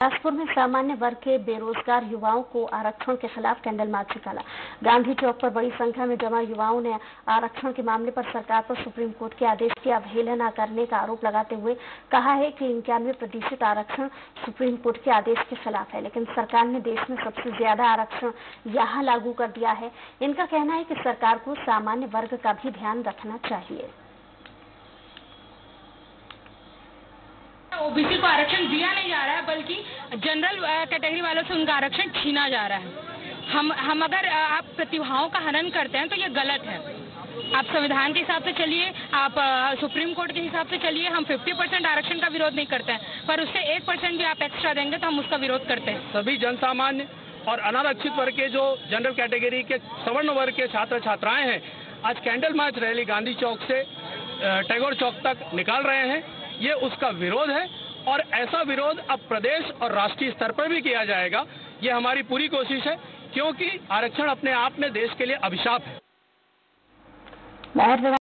बिलासपुर में सामान्य वर्ग के बेरोजगार युवाओं को आरक्षण के खिलाफ कैंडल मार्च निकाला गांधी चौक पर बड़ी संख्या में जमा युवाओं ने आरक्षण के मामले पर सरकार पर सुप्रीम कोर्ट के आदेश की अवहेलना करने का आरोप लगाते हुए कहा है कि इक्यानवे प्रतिशत आरक्षण सुप्रीम कोर्ट के आदेश के खिलाफ है, लेकिन सरकार ने देश में सबसे ज़्यादा आरक्षण यहाँ लागू कर दिया है। इनका कहना है कि सरकार को सामान्य वर्ग का भी ध्यान रखना चाहिए। ओबीसी को आरक्षण दिया नहीं जा रहा है, बल्कि जनरल कैटेगरी वालों से उनका आरक्षण छीना जा रहा है। हम हम अगर आप प्रतिभाओं का हनन करते हैं तो ये गलत है। आप संविधान के हिसाब से चलिए, आप सुप्रीम कोर्ट के हिसाब से चलिए, हम 50 परसेंट आरक्षण का विरोध नहीं करते हैं। पर उससे एक परसेंट भी आप एक्स्ट्रा देंगे तो हम उसका विरोध करते हैं। सभी जन सामान्य और अनारक्षित वर्ग के जो जनरल कैटेगरी के सवर्ण वर्ग के छात्र छात्राएँ हैं, आज candle march rally Gandhi Chowk से टैगोर चौक तक निकाल रहे हैं। ये उसका विरोध है और ऐसा विरोध अब प्रदेश और राष्ट्रीय स्तर पर भी किया जाएगा। ये हमारी पूरी कोशिश है, क्योंकि आरक्षण अपने आप में देश के लिए अभिशाप है।